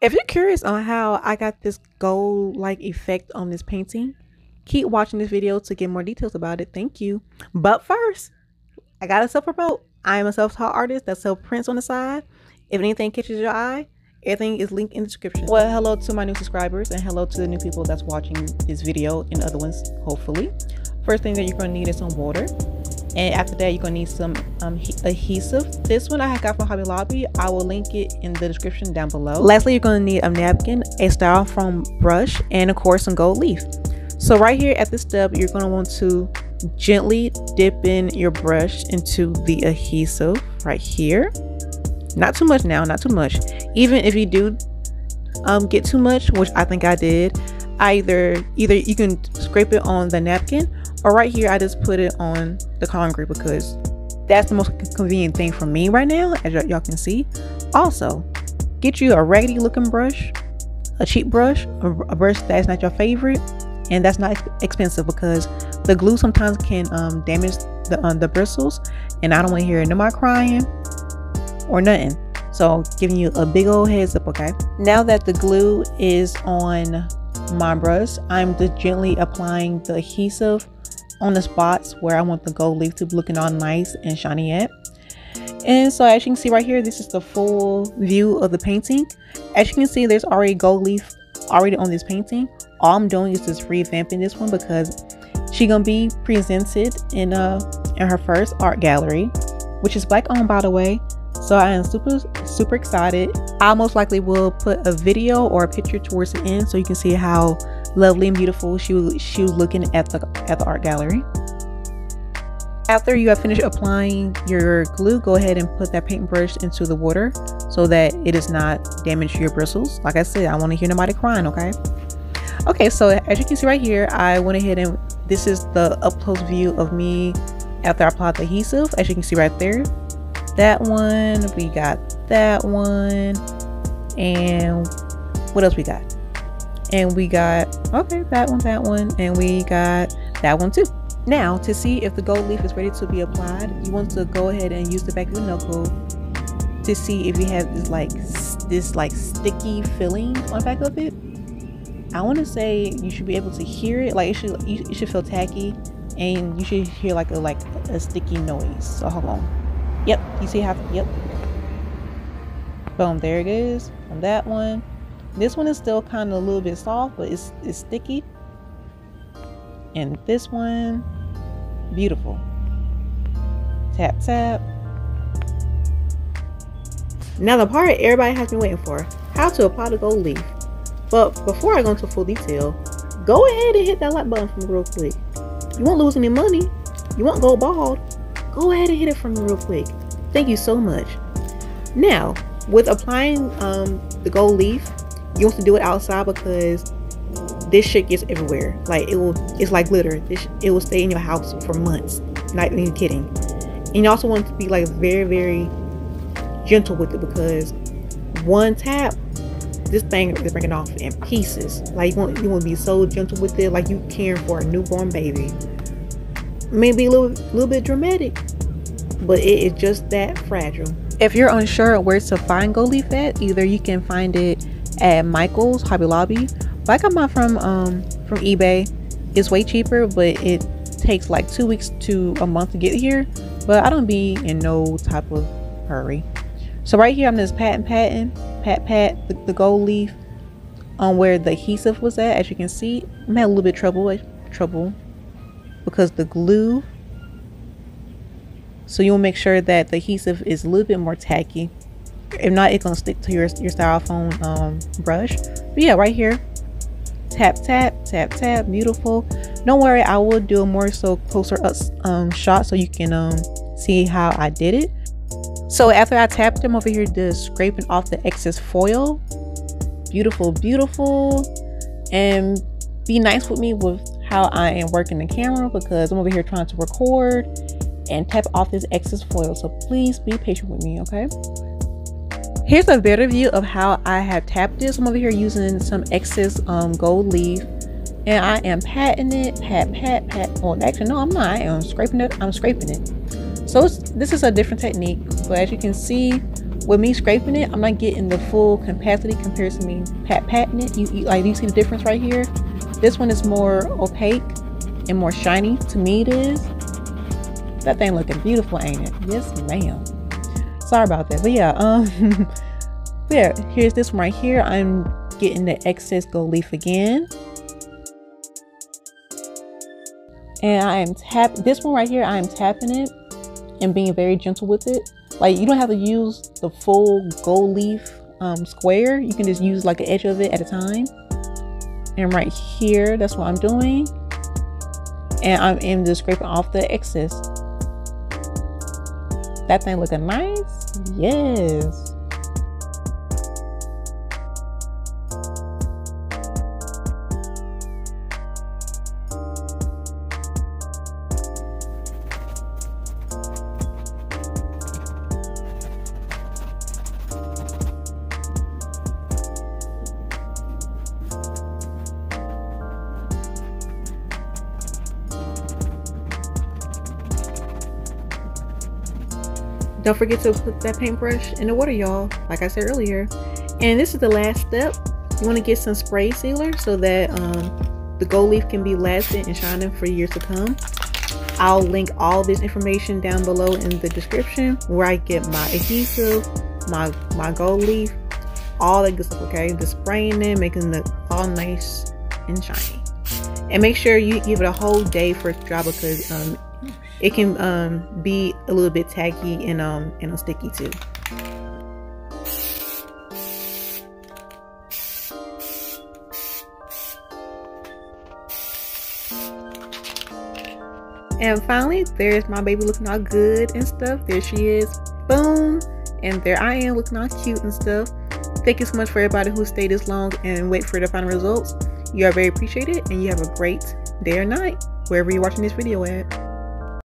If you're curious on how I got this gold like effect on this painting, keep watching this video to get more details about it. Thank you. But first, I gotta self promote. I am a self taught artist that sells prints on the side. If anything catches your eye, everything is linked in the description. Well, hello to my new subscribers and hello to the new people that's watching this video and other ones, hopefully. First thing that you're gonna need is some water and after that you're gonna need some um, adhesive. This one i got from hobby lobby. I will link it in the description down below. Lastly you're gonna need a napkin a styrofoam brush and of course some gold leaf. So right here at this step you're gonna want to gently dip in your brush into the adhesive right here. Not too much now not too much. Even if you do um, get too much which i think i did either either you can scrape it on the napkin or right here I just put it on the concrete because that's the most convenient thing for me right now as y'all can see. Also get you a raggedy looking brush a cheap brush a, a brush that's not your favorite and that's not expensive because the glue sometimes can um, damage the, um, the bristles and I don't want to hear no more crying or nothing. So giving you a big old heads up okay? Now that the glue is on my brush I'm just gently applying the adhesive on the spots where I want the gold leaf to be looking all nice and shiny at. And so as you can see right here, this is the full view of the painting. As you can see, there's already gold leaf already on this painting. All I'm doing is just revamping this one because she gonna be presented in uh in her first art gallery, which is black owned by the way. So I am super super excited. I most likely will put a video or a picture towards the end so you can see how lovely and beautiful. She was she was looking at the at the art gallery. After you have finished applying your glue go ahead and put that paintbrush into the water so that it does not damage your bristles. Like i said i want to hear nobody crying okay? Okay so as you can see right here i went ahead and this is the up close view of me after i applied the adhesive. As you can see right there that one we got that one and what else we got and we got okay that one that one and we got that one too. Now to see if the gold leaf is ready to be applied you want to go ahead and use the back of your knuckle to see if you have this like this like sticky feeling on the back of it. I want to say you should be able to hear it like it should you, you should feel tacky and you should hear like a like a sticky noise. So hold on. Yep you see how yep. Boom there it is. On that one this one is still kind of a little bit soft, but it's, it's sticky. And this one, beautiful. Tap, tap. Now the part everybody has been waiting for, how to apply the gold leaf. But before I go into full detail, go ahead and hit that like button for me real quick. You won't lose any money. You won't go bald. Go ahead and hit it for me real quick. Thank you so much. Now, with applying um, the gold leaf, you want to do it outside because this shit gets everywhere. Like it will, it's like glitter. This it will stay in your house for months. Not even kidding. And you also want to be like very, very gentle with it because one tap, this thing is breaking off in pieces. Like you want, you want to be so gentle with it, like you caring for a newborn baby. Maybe a little, little bit dramatic, but it is just that fragile. If you're unsure where to find gold leaf either you can find it at Michael's Hobby Lobby. But I got mine from um from eBay. It's way cheaper, but it takes like two weeks to a month to get here. But I don't be in no type of hurry. So right here I'm just patting patting, pat pat the, the gold leaf on where the adhesive was at. As you can see, I'm having a little bit trouble trouble because the glue. So you'll make sure that the adhesive is a little bit more tacky if not it's gonna stick to your your styrofoam um, brush. But yeah right here. Tap tap tap tap. Beautiful. Don't worry i will do a more so closer up um, shot so you can um, see how i did it. So after i tapped them over here just scraping off the excess foil. Beautiful beautiful. And be nice with me with how i am working the camera because i'm over here trying to record and tap off this excess foil. So please be patient with me okay Here's a better view of how I have tapped this. I'm over here using some excess um, gold leaf and I am patting it, pat, pat, pat. Well, actually, no, I'm not. I am scraping it. I'm scraping it. So this is a different technique, but as you can see, with me scraping it, I'm not getting the full capacity compared to me pat patting it. You, you like you see the difference right here? This one is more opaque and more shiny. To me it is. That thing looking beautiful, ain't it? Yes, ma'am. Sorry about that. But yeah, um yeah, here's this one right here. I'm getting the excess gold leaf again. And I am tap this one right here, I am tapping it and being very gentle with it. Like you don't have to use the full gold leaf um, square. You can just use like an edge of it at a time. And right here, that's what I'm doing. And I'm in just scraping off the excess. That thing looking nice? Yes. Don't forget to put that paintbrush in the water, y'all, like I said earlier. And this is the last step. You want to get some spray sealer so that um, the gold leaf can be lasting and shining for years to come. I'll link all this information down below in the description where I get my adhesive, my, my gold leaf, all that good stuff, okay? Just spraying it, making it all nice and shiny. And make sure you give it a whole day for it to dry because um, it can um, be a little bit tacky and um and sticky too. And finally, there's my baby looking all good and stuff. There she is. Boom. And there I am looking all cute and stuff. Thank you so much for everybody who stayed this long and wait for the final results. You are very appreciated and you have a great day or night wherever you're watching this video at.